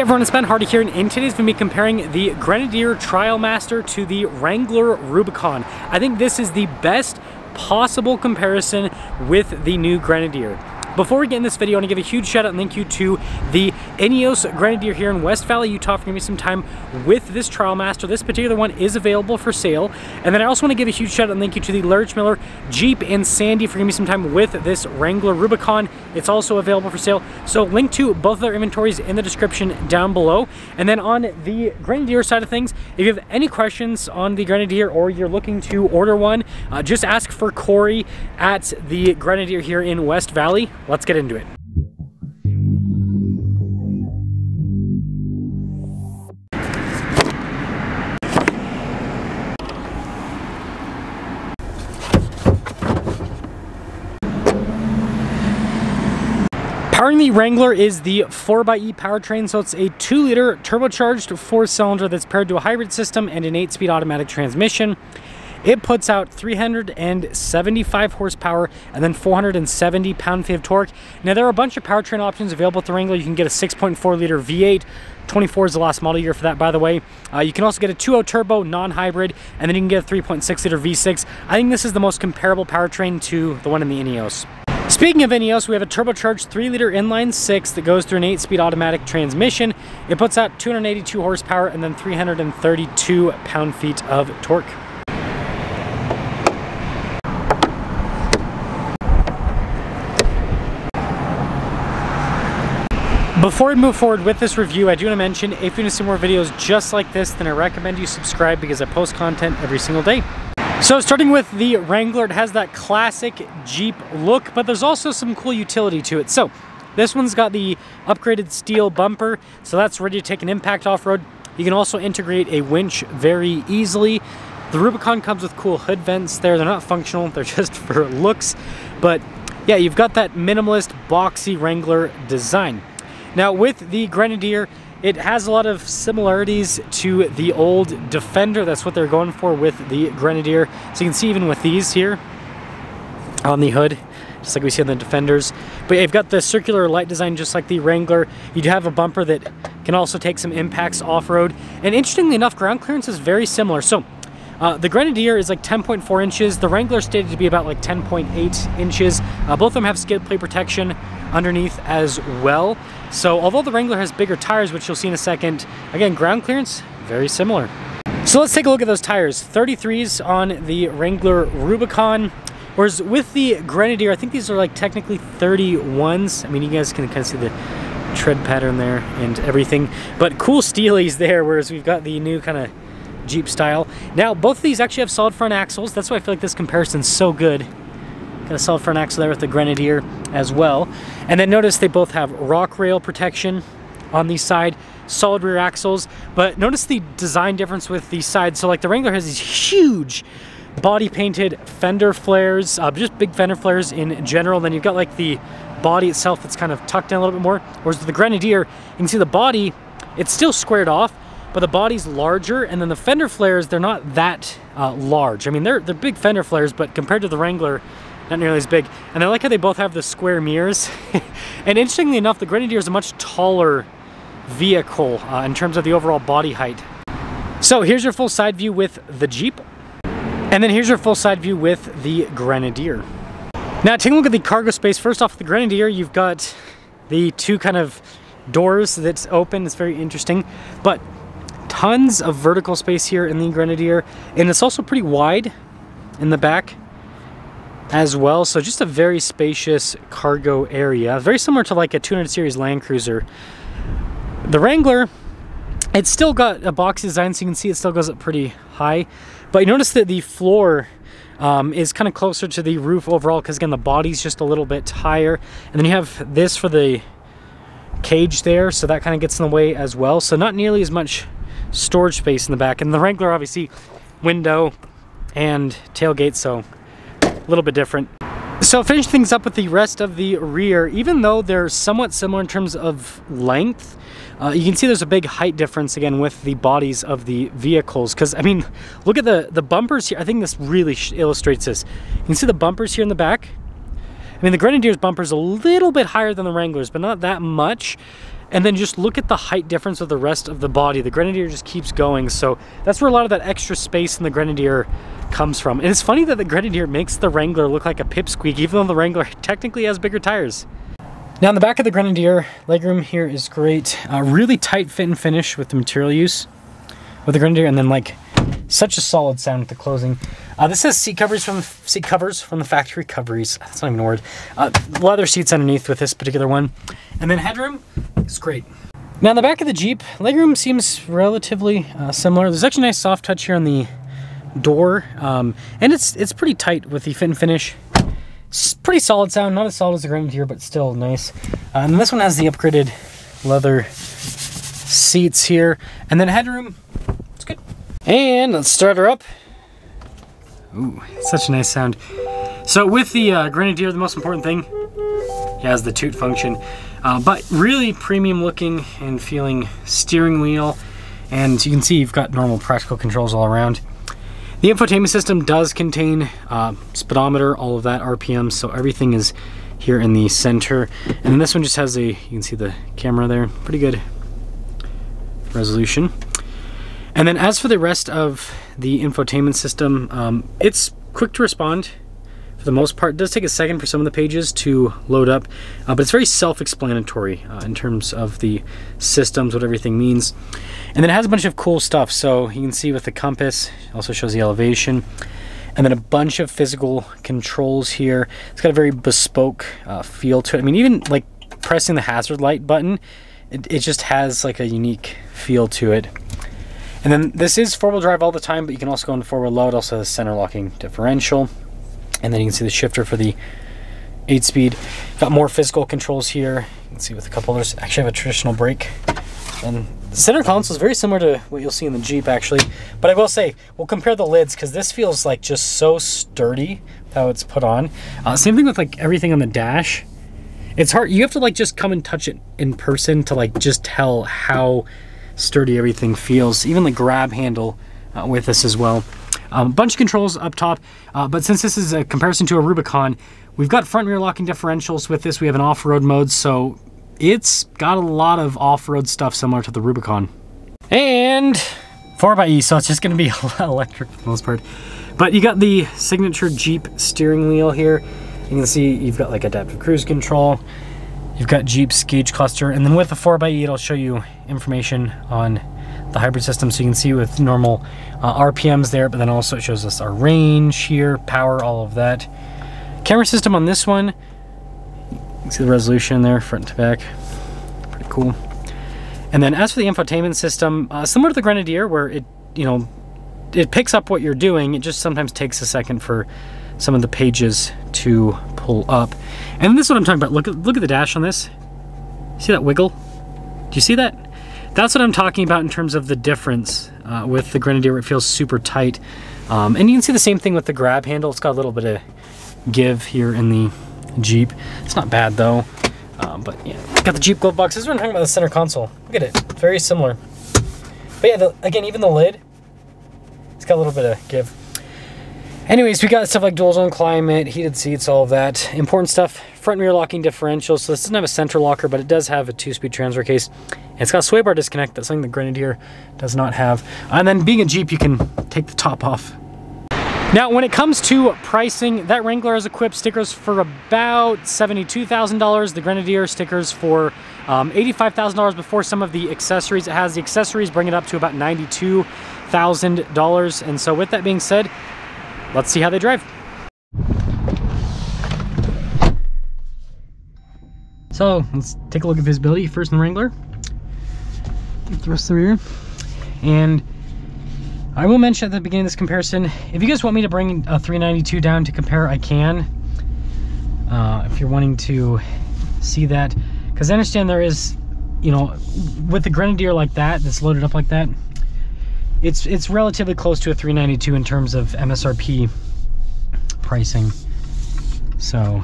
Everyone, it's Ben Hardy here, and in today's video, be comparing the Grenadier Trialmaster to the Wrangler Rubicon. I think this is the best possible comparison with the new Grenadier. Before we get in this video, I want to give a huge shout out and thank you to the Ineos Grenadier here in West Valley, Utah for giving me some time with this Trialmaster. This particular one is available for sale. And then I also want to give a huge shout out and thank you to the Larry H. Miller Jeep and Sandy for giving me some time with this Wrangler Rubicon. It's also available for sale. So link to both of their inventories in the description down below. And then on the Grenadier side of things, if you have any questions on the Grenadier or you're looking to order one, uh, just ask for Cory at the Grenadier here in West Valley let's get into it. The Wrangler is the 4xe powertrain, so it's a 2-liter turbocharged 4-cylinder that's paired to a hybrid system and an 8-speed automatic transmission. It puts out 375 horsepower and then 470 pound-feet of torque. Now there are a bunch of powertrain options available at the Wrangler. You can get a 6.4 liter V8. 24 is the last model year for that, by the way. Uh, you can also get a 2.0 turbo non-hybrid, and then you can get a 3.6 liter V6. I think this is the most comparable powertrain to the one in the Ineos. Speaking of Ineos, we have a turbocharged 3-liter inline 6 that goes through an 8-speed automatic transmission. It puts out 282 horsepower and then 332 pound-feet of torque. Before we move forward with this review, I do want to mention if you want to see more videos just like this, then I recommend you subscribe because I post content every single day. So starting with the Wrangler, it has that classic Jeep look, but there's also some cool utility to it. So this one's got the upgraded steel bumper, so that's ready to take an impact off-road. You can also integrate a winch very easily. The Rubicon comes with cool hood vents there. They're not functional, they're just for looks. But yeah, you've got that minimalist, boxy Wrangler design. Now with the Grenadier, it has a lot of similarities to the old Defender. That's what they're going for with the Grenadier. So you can see even with these here on the hood, just like we see on the Defenders. But you've got the circular light design just like the Wrangler. You do have a bumper that can also take some impacts off-road. And interestingly enough, ground clearance is very similar. So uh, the Grenadier is like 10.4 inches. The Wrangler stated to be about like 10.8 inches. Uh, both of them have skid plate protection underneath as well. So although the Wrangler has bigger tires, which you'll see in a second, again, ground clearance, very similar. So let's take a look at those tires. 33s on the Wrangler Rubicon. Whereas with the Grenadier, I think these are like technically 31s. I mean, you guys can kind of see the tread pattern there and everything. But cool steelies there, whereas we've got the new kind of Jeep style. Now, both of these actually have solid front axles. That's why I feel like this comparison's so good. Got a front axle there with the Grenadier as well. And then notice they both have rock rail protection on the side, solid rear axles, but notice the design difference with the sides. So like the Wrangler has these huge body painted fender flares, uh, just big fender flares in general. Then you've got like the body itself that's kind of tucked in a little bit more. Whereas the Grenadier, you can see the body, it's still squared off, but the body's larger and then the fender flares, they're not that uh, large. I mean, they're, they're big fender flares, but compared to the Wrangler, not nearly as big. And I like how they both have the square mirrors. and interestingly enough, the Grenadier is a much taller vehicle uh, in terms of the overall body height. So here's your full side view with the Jeep. And then here's your full side view with the Grenadier. Now taking a look at the cargo space, first off the Grenadier, you've got the two kind of doors that's open. It's very interesting. But tons of vertical space here in the Grenadier. And it's also pretty wide in the back as well. So just a very spacious cargo area. Very similar to like a 200 series Land Cruiser. The Wrangler, it's still got a box design so you can see it still goes up pretty high. But you notice that the floor um, is kind of closer to the roof overall because again the body's just a little bit higher. And then you have this for the cage there so that kind of gets in the way as well. So not nearly as much storage space in the back. And the Wrangler obviously window and tailgate so a little bit different. So finish things up with the rest of the rear, even though they're somewhat similar in terms of length, uh, you can see there's a big height difference again with the bodies of the vehicles. Because, I mean, look at the, the bumpers here. I think this really illustrates this. You can see the bumpers here in the back. I mean, the Grenadier's bumper is a little bit higher than the Wrangler's, but not that much. And then just look at the height difference of the rest of the body. The Grenadier just keeps going. So that's where a lot of that extra space in the Grenadier comes from. And it's funny that the Grenadier makes the Wrangler look like a pipsqueak, even though the Wrangler technically has bigger tires. Now in the back of the Grenadier, legroom here is great. Uh, really tight fit and finish with the material use with the Grenadier, and then like such a solid sound with the closing. Uh, this has seat covers from seat covers from the factory coveries. That's not even a word. Uh, leather seats underneath with this particular one, and then headroom is great. Now in the back of the Jeep, legroom seems relatively uh, similar. There's actually a nice soft touch here on the door, um, and it's it's pretty tight with the fit and finish. It's pretty solid sound, not as solid as the Grand Grenadier, but still nice. Uh, and this one has the upgraded leather seats here, and then headroom. And let's start her up. Ooh, such a nice sound. So with the uh, Grenadier, the most important thing, has the toot function, uh, but really premium looking and feeling steering wheel. And you can see you've got normal practical controls all around. The infotainment system does contain uh, speedometer, all of that, RPM, so everything is here in the center. And this one just has a, you can see the camera there, pretty good resolution. And then as for the rest of the infotainment system, um, it's quick to respond for the most part. It does take a second for some of the pages to load up, uh, but it's very self-explanatory uh, in terms of the systems, what everything means. And then it has a bunch of cool stuff. So you can see with the compass, also shows the elevation. And then a bunch of physical controls here. It's got a very bespoke uh, feel to it. I mean, even like pressing the hazard light button, it, it just has like a unique feel to it. And then this is four-wheel drive all the time, but you can also go into four-wheel low. It also has center locking differential. And then you can see the shifter for the 8 speed. Got more physical controls here. You can see with a couple others. Actually have a traditional brake. And the center console is very similar to what you'll see in the Jeep actually. But I will say, we'll compare the lids because this feels like just so sturdy how it's put on. Uh, same thing with like everything on the dash. It's hard, you have to like just come and touch it in person to like just tell how sturdy everything feels. Even the grab handle uh, with this as well. Um, a bunch of controls up top, uh, but since this is a comparison to a Rubicon, we've got front rear locking differentials with this. We have an off-road mode, so it's got a lot of off-road stuff similar to the Rubicon. And 4xe, so it's just gonna be electric for the most part. But you got the signature Jeep steering wheel here. You can see you've got like adaptive cruise control. You've got Jeep's gauge cluster, and then with the 4xe, it'll show you information on the hybrid system so you can see with normal uh, RPMs there, but then also it shows us our range here, power, all of that. Camera system on this one, see the resolution there, front to back, pretty cool. And then as for the infotainment system, uh, similar to the Grenadier where it, you know, it picks up what you're doing, it just sometimes takes a second for some of the pages to pull up. And this is what I'm talking about. Look at, look at the dash on this. See that wiggle? Do you see that? That's what I'm talking about in terms of the difference uh, with the Grenadier it feels super tight. Um, and you can see the same thing with the grab handle. It's got a little bit of give here in the Jeep. It's not bad though. Um, but yeah, got the Jeep glove box. This is what I'm talking about the center console. Look at it, very similar. But yeah, the, again, even the lid, it's got a little bit of give. Anyways, we got stuff like dual zone climate, heated seats, all of that. Important stuff, front and rear locking differential. So this doesn't have a center locker, but it does have a two-speed transfer case. And it's got a sway bar disconnect. That's something the Grenadier does not have. And then being a Jeep, you can take the top off. Now, when it comes to pricing, that Wrangler has equipped stickers for about $72,000. The Grenadier stickers for um, $85,000 before some of the accessories. It has the accessories bring it up to about $92,000. And so with that being said, let's see how they drive. So let's take a look at visibility first in the Wrangler. The rest of the rear. And I will mention at the beginning of this comparison, if you guys want me to bring a 392 down to compare, I can. Uh, if you're wanting to see that. Because I understand there is, you know, with the Grenadier like that, that's loaded up like that, it's it's relatively close to a 392 in terms of MSRP pricing. So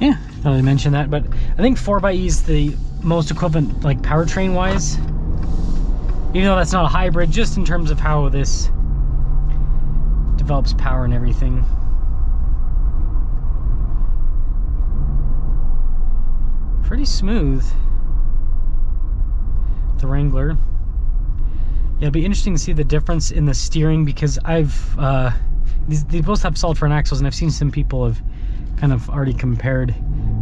yeah, thought I'd mention that. But I think 4xe is the most equivalent like powertrain wise. Even though that's not a hybrid, just in terms of how this develops power and everything. Pretty smooth. the Wrangler. It'll be interesting to see the difference in the steering because I've, uh, these, they both have solid front axles and I've seen some people have kind of already compared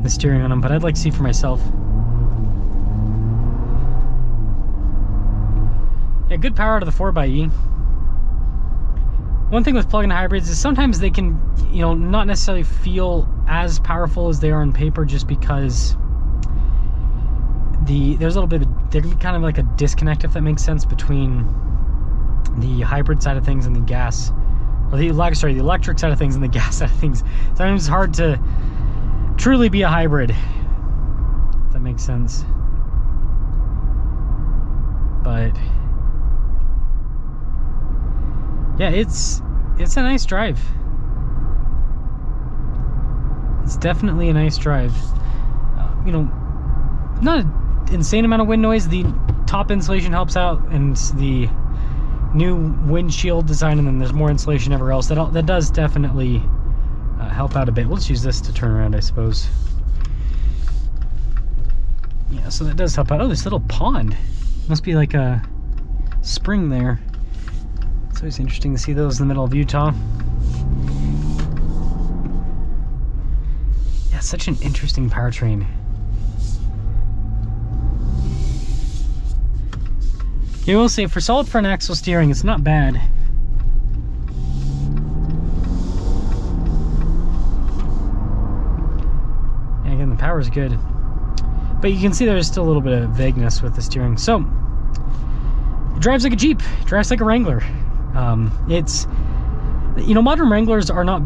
the steering on them, but I'd like to see for myself. Yeah, good power out of the 4xE. One thing with plug-in hybrids is sometimes they can, you know, not necessarily feel as powerful as they are on paper just because the there's a little bit of there can be kind of like a disconnect if that makes sense between the hybrid side of things and the gas or the sorry the electric side of things and the gas side of things. Sometimes it's hard to truly be a hybrid if that makes sense. But yeah it's it's a nice drive. It's definitely a nice drive. Uh, you know not a insane amount of wind noise. The top insulation helps out, and the new windshield design, and then there's more insulation everywhere else. That that does definitely uh, help out a bit. Let's use this to turn around, I suppose. Yeah, so that does help out. Oh, this little pond. Must be like a spring there. It's always interesting to see those in the middle of Utah. Yeah, such an interesting powertrain. You will see, for solid front axle steering, it's not bad. Yeah, again, the power is good. But you can see there's still a little bit of vagueness with the steering. So, it drives like a Jeep, it drives like a Wrangler. Um, it's, you know, modern Wranglers are not,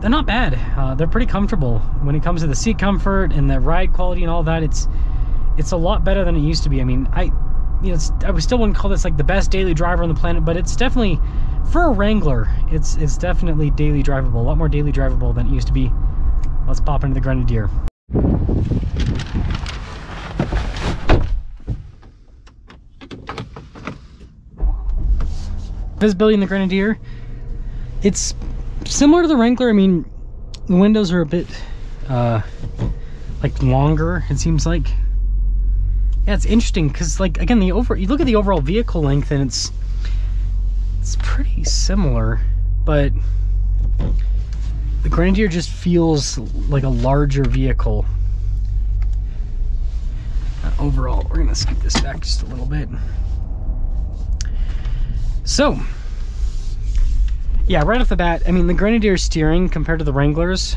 they're not bad. Uh, they're pretty comfortable. When it comes to the seat comfort and the ride quality and all that, it's, it's a lot better than it used to be. I mean, I, you know, I still wouldn't call this like the best daily driver on the planet, but it's definitely, for a Wrangler, it's it's definitely daily drivable. A lot more daily drivable than it used to be. Let's pop into the Grenadier. Visibility in the Grenadier, it's similar to the Wrangler. I mean, the windows are a bit, uh, like longer, it seems like yeah, it's interesting because like again the over you look at the overall vehicle length and it's it's pretty similar, but the Grenadier just feels like a larger vehicle. Uh, overall, we're gonna scoot this back just a little bit. So, yeah, right off the bat, I mean the Grenadier steering compared to the Wranglers,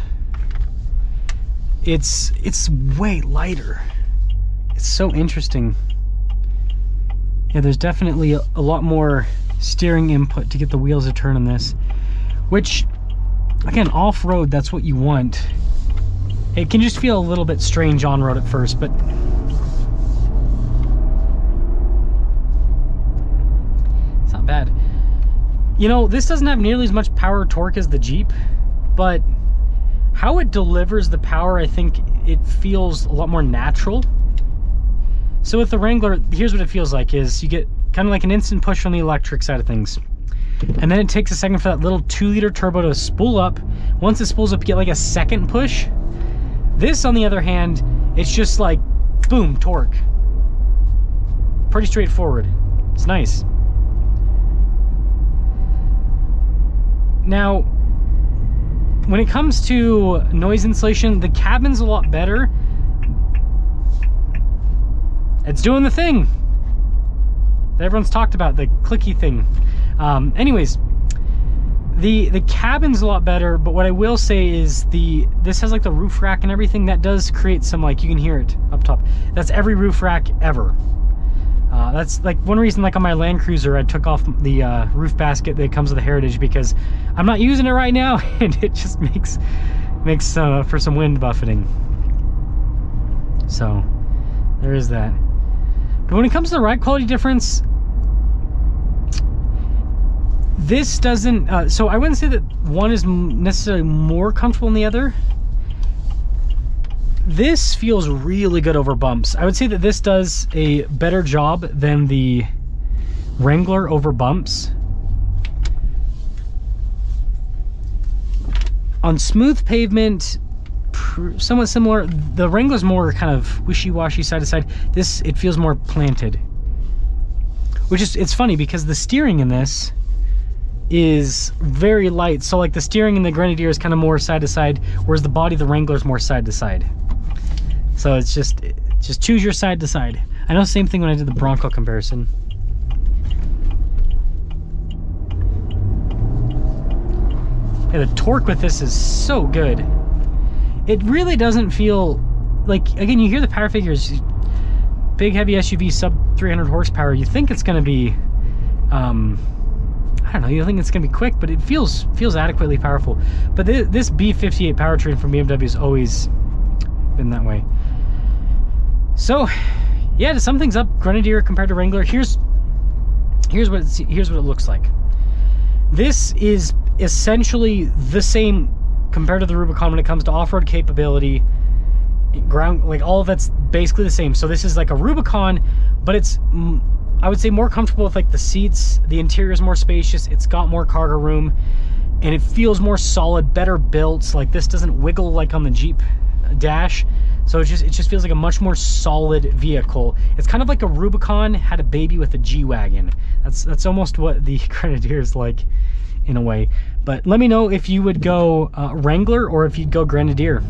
it's it's way lighter it's so interesting. Yeah, there's definitely a, a lot more steering input to get the wheels to turn on this, which, again, off-road, that's what you want. It can just feel a little bit strange on-road at first, but it's not bad. You know, this doesn't have nearly as much power torque as the Jeep, but how it delivers the power, I think it feels a lot more natural. So with the Wrangler, here's what it feels like is you get kind of like an instant push from the electric side of things. And then it takes a second for that little two liter turbo to spool up. Once it spools up, you get like a second push. This, on the other hand, it's just like, boom, torque. Pretty straightforward. It's nice. Now, when it comes to noise insulation, the cabin's a lot better it's doing the thing that everyone's talked about, the clicky thing. Um, anyways, the the cabin's a lot better, but what I will say is the this has like the roof rack and everything that does create some like you can hear it up top. That's every roof rack ever. Uh, that's like one reason like on my Land Cruiser I took off the uh, roof basket that comes with the Heritage because I'm not using it right now and it just makes makes uh, for some wind buffeting. So there is that. But when it comes to the ride quality difference, this doesn't, uh, so I wouldn't say that one is necessarily more comfortable than the other. This feels really good over bumps. I would say that this does a better job than the Wrangler over bumps. On smooth pavement, somewhat similar. The Wrangler's more kind of wishy-washy side to side. This, it feels more planted. Which is, it's funny because the steering in this is very light. So like the steering in the Grenadier is kind of more side to side, whereas the body of the Wrangler is more side to side. So it's just, just choose your side to side. I know same thing when I did the Bronco comparison. Yeah, the torque with this is so good. It really doesn't feel like, again, you hear the power figures, big heavy SUV sub 300 horsepower. You think it's going to be, um, I don't know, you think it's going to be quick, but it feels feels adequately powerful. But th this B58 powertrain from BMW has always been that way. So, yeah, to sum things up, Grenadier compared to Wrangler, here's here's what here's what it looks like. This is essentially the same compared to the Rubicon when it comes to off-road capability, ground like all of that's basically the same. So this is like a Rubicon, but it's I would say more comfortable with like the seats. The interior is more spacious. It's got more cargo room, and it feels more solid, better built. Like this doesn't wiggle like on the Jeep dash. So it just it just feels like a much more solid vehicle. It's kind of like a Rubicon had a baby with a G-Wagon. That's that's almost what the Grenadier is like in a way. But let me know if you would go uh, Wrangler or if you'd go Grenadier.